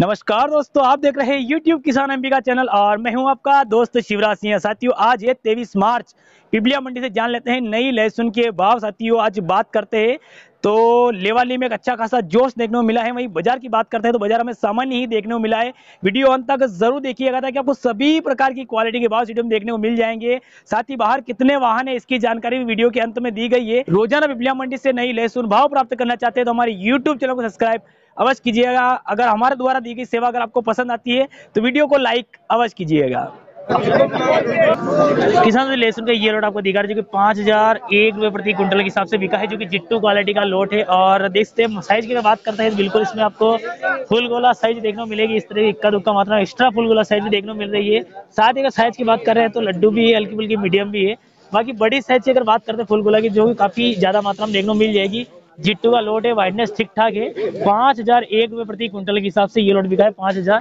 नमस्कार दोस्तों, आप देख रहे हैं YouTube किसान एमपी का चैनल और मैं हूँ आपका दोस्त शिवराज सिंह। साथियों, आज है तेईस मार्च। पिपलिया मंडी से जान लेते हैं नई लहसुन के भाव। साथियों, आज बात करते हैं तो लेवाली में एक अच्छा खासा जोश देखने को मिला है। वहीं बाज़ार की बात करते हैं तो बाज़ार में सामान्य ही देखने को मिला है। वीडियो अंत तक ज़रूर देखिएगा। ताकि आपको सभी प्रकार की क्वालिटी के भाव वीडियो में देखने को मिल जाएँगे। साथ ही बाहर कितने वाहन है, इसकी जानकारी भी वीडियो के अंत में दी गई है। रोज़ाना पिपलिया मंडी से नई लहसुन भाव प्राप्त करना चाहते हैं तो हमारे यूट्यूब चैनल को सब्सक्राइब अवश्य कीजिएगा। अगर हमारे द्वारा दी गई सेवा अगर आपको पसंद आती है तो वीडियो को लाइक अवश्य कीजिएगा। किसान लहसुन का ये लोट आपको दिखा रहा है, जो कि पाँच हज़ार एक रुपये प्रति क्विंटल के हिसाब से बिका है, जो कि जिट्टू क्वालिटी का लोट है। और देखते हैं साइज़ की बात करते हैं तो बिल्कुल इसमें आपको फुल गोला साइज़ देखने को मिलेगी। इस तरह इक्का दुक्का मात्रा एक्स्ट्रा फुल गोला साइज़ भी देखने को मिल रही है। साथ ही अगर साइज़ की बात कर रहे हैं तो लड्डू भी है, हल्की फुल्की मीडियम भी है। बाकी बड़ी साइज़ की अगर बात करते हैं फुल गोला की, जो कि काफ़ी ज़्यादा मात्रा में देखने को मिल जाएगी। जिट्टू का लोट है वाइटनेस ठीक ठाक है। पाँच हज़ार एक रुपए प्रति क्विंटल के हिसाब से ये लोट बिका है, पाँच हज़ार।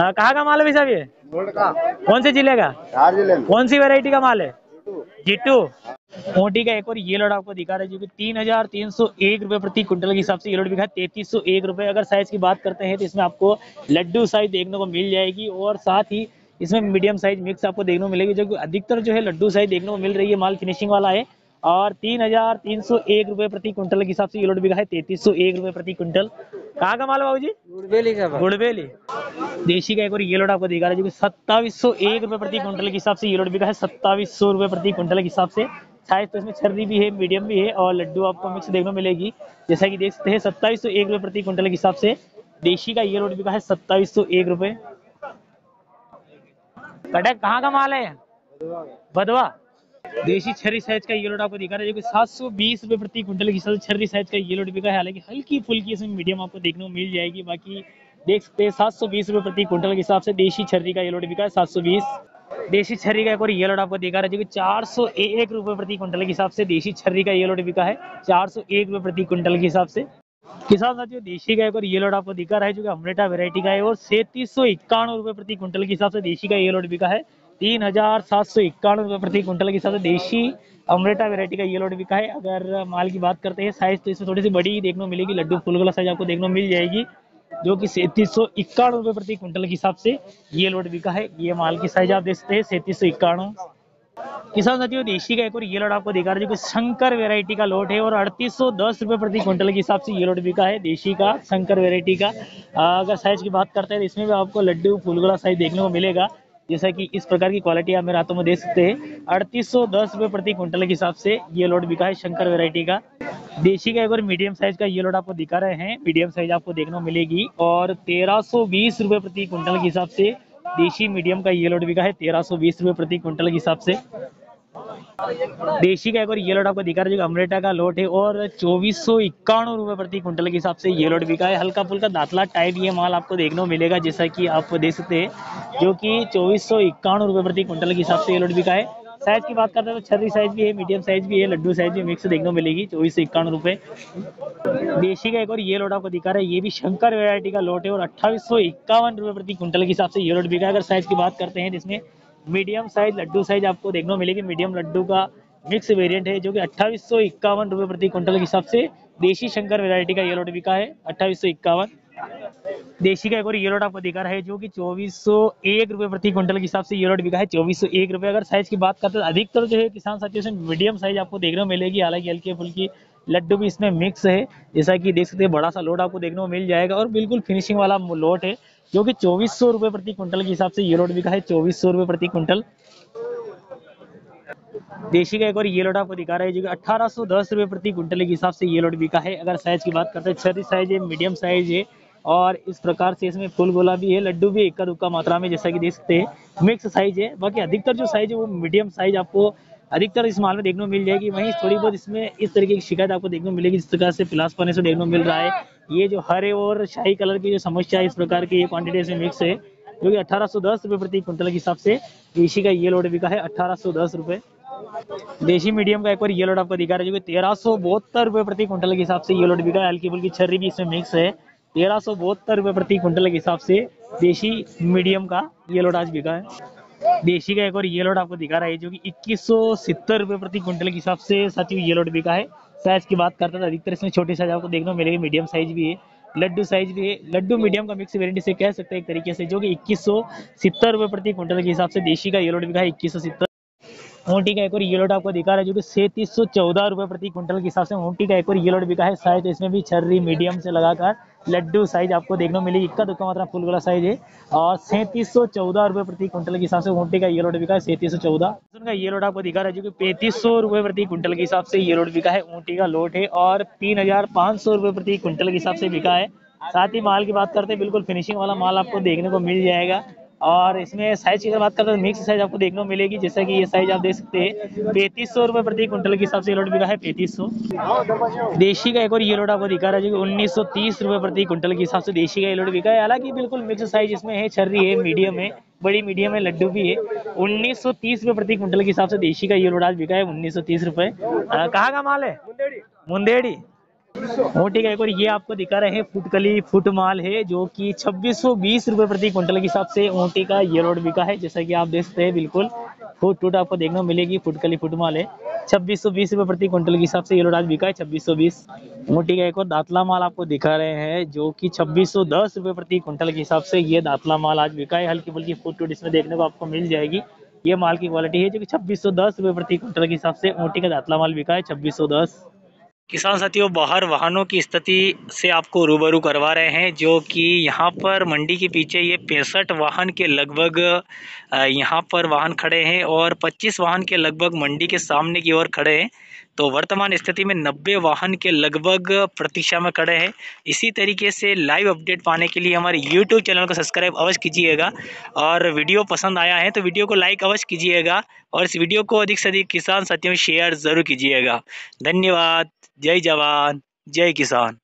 कहाँ का माल है भाई साहब ये? कौन से ज़िले का? कौन सी वेरायटी का माल है? जिट्टू मोटी का एक और ये लोड आपको दिखा रहा है जो कि तीन हज़ार तीन सौ एक रुपए प्रति क्विंटल के हिसाब से ये लोड बिका तैतीस सौ एक रुपए अगर साइज़ की बात करते हैं तो इसमें आपको लड्डू साइज़ देखने को मिल जाएगी और साथ ही इसमें मीडियम साइज़ मिक्स आपको देखने को मिलेगी जो अधिकतर जो है लड्डू साइज़ देखने को मिल रही है माल फिनिशिंग वाला है। और तीन हज़ार तीन सौ एक रुपए प्रति क्विंटल के हिसाब से ये लोड बिका है तैतीस सौ एक रुपए प्रति क्विंटल। कहाँ का माल बाबू जी गुड़बेली का गुड़बेली। देशी का एक और ये लोड आपको दिखा रहा है जो कि सत्तावीस सौ एक रुपए प्रति क्विंटल के हिसाब से ये लोड बिका है सत्तावीस सौ रुपए प्रति क्विंटल के हिसाब से। साइज़ तो इसमें छर्री भी है मीडियम भी है और लड्डू आपको मिक्स देखने को मिलेगी। जैसा कि देख सकते हैं सत्ताईस सौ एक रुपए प्रति क्विंटल के हिसाब से देशी का ये लोड बिका है सत्ताईस सौ एक रुपए। कटक कहाँ का माल है? बदवा। देशी छरी साइज़ का ये लोड आपको दिखा रहा है, जो कि सात सौ बीस रुपए प्रति क्विंटल के छरी साइज़ का ये लोड बिका है। हालाँकि हल्की फुल्की इसमें मीडियम आपको देखने को मिल जाएगी। बाकी देख सकते हैं, सात सौ बीस रुपए प्रति क्विंटल के हिसाब से देशी छर्री का ये लोड बिका है, सात सौ बीस। देशी छर्री का एक और ये लोड आपको दिखा रहा है, जो कि चार सौ एक रुपए प्रति क्विंटल के हिसाब से देशी छर्री का ये लोड बिका है, चार सौ एक रुपए प्रति क्विंटल के हिसाब से। किसान साथियों देशी का एक और ये लोड आपको दिखा रहा है, जो कि अमरेटा वेरायटी का है, और सैंतीस सौ इक्यानवे रुपए प्रति क्विंटल के हिसाब से देशी का ये लोड बिका है। तीन हज़ार सात सौ इक्यावन रुपए प्रति क्विंटल के हिसाब से देशी अमरेटा वेरायटी का ये लोड बिका है। अगर माल की बात करते हैं साइज़ तो इसमें थोड़ी सी बड़ी देखने को मिलेगी। लड्डू फुल साइज़ आपको देखने को मिल जाएगी, जो कि सैंतीस सौ इक्यावन रुपए प्रति क्विंटल के हिसाब से ये लोड बिका है। ये माल की साइज़ आप देख सकते हैं, सैंतीस सौ इक्यावन किसान साथियों, देशी का एक और ये लोड आपको दिखा रहा है, जो कि शंकर वेरायटी का लोट है और अड़तीस सौ दस रुपए प्रति क्विंटल के हिसाब से ये लोड बिका है देशी का, शंकर वेरायटी का। अगर साइज़ की बात करते हैं तो इसमें भी आपको लड्डू फुलगोला साइज़ देखने को मिलेगा। जैसा कि इस प्रकार की क्वालिटी आप मेरे हाथों में देख सकते हैं। अड़तीस सौ दस रुपये प्रति क्विंटल के हिसाब से ये लोड बिका है शंकर वेरायटी का। देशी का एक और मीडियम साइज़ का ये लोड आपको दिखा रहे हैं मीडियम साइज़ आपको देखने को मिलेगी। और तेरह सौ बीस रुपये प्रति क्विंटल के हिसाब से देशी मीडियम का ये लोड बिका है, तेरह सौ बीस रुपये प्रति क्विंटल के हिसाब से। देशी का एक और ये लोड आपको दिखा रहा है, जो अमरेटा का लोट है और चौबीस सौ इक्यावन रुपए प्रति क्विंटल के हिसाब से ये लोड बिका है। हल्का फुल्का दातला टाइप ये माल आपको देखने को मिलेगा, जैसा कि आप देख सकते हैं, जो कि चौबीस सौ इक्यावन रुपए प्रति क्विंटल के हिसाब से ये लोड बिका है। साइज़ की बात करते हैं तो छर्री साइज़ भी है मीडियम साइज़ भी है, लड्डू साइज़ भी मिक्स देखने को मिलेगी, चौबीस सौ इक्यावन रुपए। देशी का एक और ये लोड आपको दिखा रहा है, ये भी शंकर वेरायटी का लोट है और अट्ठाईस सौ इक्यावन रुपए प्रति क्विंटल के हिसाब से ये लोड बिका है। अगर साइज़ की बात करते हैं जिसमें मीडियम साइज़ लड्डू साइज़ आपको देखने को मिलेगी। मीडियम लड्डू का मिक्स वेरिएंट है, जो कि अट्ठाईस सौ इक्यावन रुपए प्रति क्विंटल के हिसाब से देशी शंकर वेरायटी का ये लोट बिका है, अट्ठाईस सौ इक्यावन। देशी का एक और ये लोट आपको दिखा रहा है, जो कि चौबीस सौ एक रुपए प्रति क्विंटल के हिसाब से ये लोट बिका है, चौबीस सौ एक रुपए। अगर साइज़ की बात करते हैं, अधिकतर जो है किसान साथियों से मीडियम साइज़ आपको देखने को मिलेगी। हालाँकि हल्की फुल्की लड्डू भी इसमें मिक्स है। जैसा कि देख सकते हैं, बड़ा सा लोट आपको देखने को मिल जाएगा और बिल्कुल फिनिशिंग वाला लोट है। जो कि चौबीस सौ रुपए प्रति क्विंटल के हिसाब से ये लोट बिका है, चौबीस सौ रुपए प्रति क्विंटल। देशी का एक और ये लोड आपको दिखा रहा है जो कि अठारह सौ दस रुपए प्रति क्विंटल के हिसाब से ये लोड बिका है। अगर साइज़ की बात करते हैं छठी साइज़ है मीडियम साइज़ है, और इस प्रकार से इसमें फुल गोला भी है, लड्डू भी इक्का दुक्का मात्रा में, जैसा कि देख सकते हैं मिक्स साइज़ है। बाकी अधिकतर जो साइज़ है, वो मीडियम साइज़ आपको अधिकतर इस माल में देखने को मिल जाएगी। वहीं थोड़ी बहुत इसमें इस तरीके की शिकायत आपको देखने को मिलेगी, जिस प्रकार से प्लास पाने से देखने को मिल रहा है। ये जो हरे और शाही कलर की जो समस्या है, इस प्रकार की ये क्वांटिटी इसमें मिक्स है, जो कि अठारह सौ दस प्रति क्विंटल के हिसाब से देशी का ये लोड बिका है, अठारह सौ दस देशी मीडियम का एक बार ये लोड आपको दिखा रहा है, जो कि तेरह सौ बहत्तर रुपये प्रति क्विंटल के हिसाब से ये लोड बिका है। हल्की फुल्की छर्री भी इसमें मिक्स है। तेरह सौ बहत्तर रुपये प्रति क्विंटल के हिसाब से देशी मीडियम का ये लोड आज बिका है। देशी का एक और ये लोड आपको दिखा रहा है, जो कि इक्कीस सौ सत्तर रुपये प्रति क्विंटल के हिसाब से साथियों ये लोड बिका है। साइज़ की बात करता हैं तो अधिकतर इसमें छोटी साइज़ आपको देखने को मिलेगी मीडियम साइज़ भी है, लड्डू साइज़ भी है। लड्डू मीडियम का मिक्स वेरायटी से कह सकते हैं एक तरीके से, जो कि इक्कीस सौ प्रति क्विंटल के हिसाब से देशी का येलो बिका है, इक्कीस सौ ऊँटी का एक और ये लोट आपको दिखा रहा है, जो कि सैंतीस सौ चौदह रुपये प्रति क्विंटल के हिसाब से ऊँटी का एक और ये लोट बिका है। शायद इसमें भी छर्री मीडियम से लगाकर लड्डू साइज़ आपको देखने को इक्का दुक्का मात्रा फुल वाला साइज़ है। और सैंतीस सौ चौदह रुपए प्रति क्विंटल के हिसाब से ऊँटी का ये लोड बिका है, सैंतीस सौ चौदह। का ये लोड आपको दिखा रहा है, जो कि पैंतीस सौ रुपए प्रति क्विंटल के हिसाब से ये लोड बिका है, ऊँटी का लोट है, और तीन हज़ार पाँच सौ रुपये प्रति क्विंटल के हिसाब से बिका है। साथ ही माल की बात करते हैं, बिल्कुल फिनिशिंग वाला माल आपको देखने को मिल जाएगा। और इसमें साइज़ की अगर बात करते हैं तो मिक्स साइज़ आपको देखने को मिलेगी जैसा कि ये साइज़ आप देख सकते हैं पैंतीस सौ रुपये प्रति क्विंटल के हिसाब से ये लोड बिका है पैंतीस सौ। देशी का एक और ये लोड आपको दिखा रहा है जो कि उन्नीस सौ तीस रुपये प्रति क्विंटल के हिसाब से देशी का ये लोड बिका है। हालाँकि बिल्कुल मिक्स साइज़ इसमें है छर्री है मीडियम है बड़ी मीडियम है लड्डू भी है। उन्नीस सौ तीस रुपये प्रति क्विंटल के हिसाब से देशी का ये लोड आज बिका है उन्नीस सौ तीस रुपये कहाँ का माल है? मुंदेड़ी मोटी का एक और ये आपको दिखा रहे हैं फुटकली फुट माल है, जो कि छब्बीस सौ बीस रुपए प्रति क्विंटल के हिसाब से ऊँटी का ये रोड बिका है, जैसा कि आप देख सकते हैं, बिल्कुल फुट टूट आपको देखने को मिलेगी, फुटकली फुट माल है। छब्बीस सौ बीस रुपए प्रति क्विंटल के हिसाब से ये रोड आज बिका है, छब्बीस सौ बीस। मोटी का एक और दातला माल आपको दिखा रहे हैं, जो कि छब्बीस सौ दस रुपए प्रति क्विंटल के हिसाब से ये दातला माल आज बिका है। हल्की फुल्की फुट टूट इसमें देखने को आपको मिल जाएगी। ये माल की क्वालिटी है, जो कि छब्बीस सौ दस रुपए प्रति क्विंटल के हिसाब से ऊँटी का दातला माल बिका है, छब्बीस सौ दस। किसान साथियों, बाहर वाहनों की स्थिति से आपको रूबरू करवा रहे हैं, जो कि यहाँ पर मंडी के पीछे ये पैंसठ वाहन के लगभग यहाँ पर वाहन खड़े हैं और 25 वाहन के लगभग मंडी के सामने की ओर खड़े हैं। तो वर्तमान स्थिति में 90 वाहन के लगभग प्रतीक्षा में खड़े हैं। इसी तरीके से लाइव अपडेट पाने के लिए हमारे यूट्यूब चैनल को सब्सक्राइब अवश्य कीजिएगा। और वीडियो पसंद आया है तो वीडियो को लाइक अवश्य कीजिएगा और इस वीडियो को अधिक से अधिक किसान साथियों शेयर ज़रूर कीजिएगा। धन्यवाद। जय जवान जय किसान।